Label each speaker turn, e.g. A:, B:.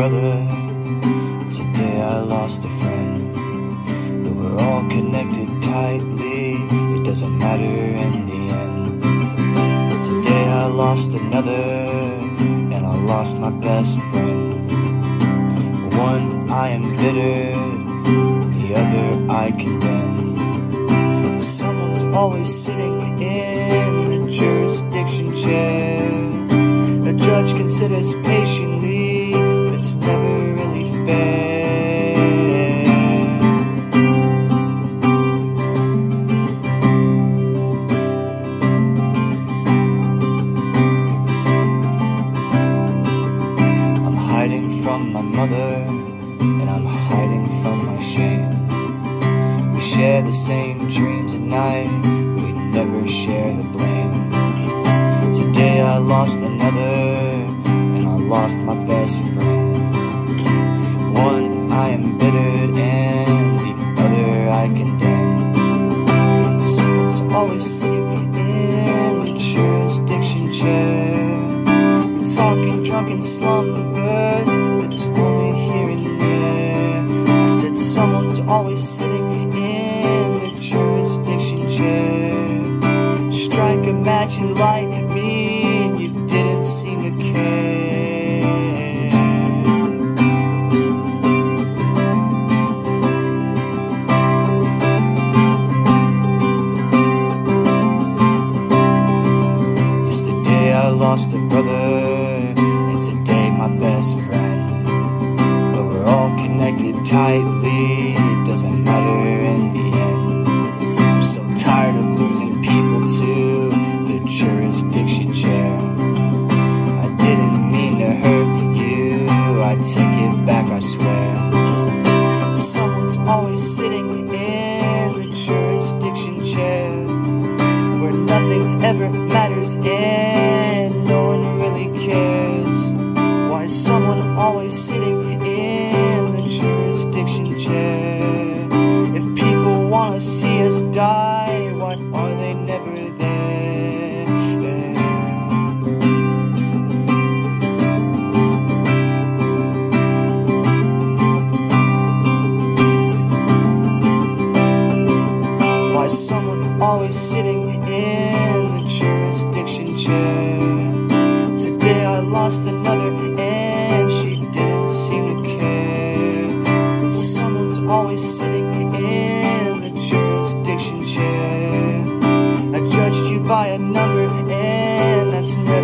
A: brother. Today I lost a friend. But we're all connected tightly. It doesn't matter in the end. Today I lost another. And I lost my best friend. One I am bitter. The other I condemn. Someone's always sitting in the jurisdiction chair. A judge considers patiently, from my mother, and I'm hiding from my shame. We share the same dreams at night, we never share the blame. Today I lost another, and I lost my best friend. One I embittered, and the other I condemn. Someone's always sitting in the jurisdiction chair, talking drunken slumbers, someone's always sitting in the jurisdiction chair. Strike a match and light me, and you didn't seem to care. Yesterday I lost a brother, tightly, it doesn't matter in the end. I'm so tired of losing people to the jurisdiction chair. I didn't mean to hurt you, I take it back, I swear. Someone's always sitting in the jurisdiction chair where nothing ever matters and by a number, and that's no.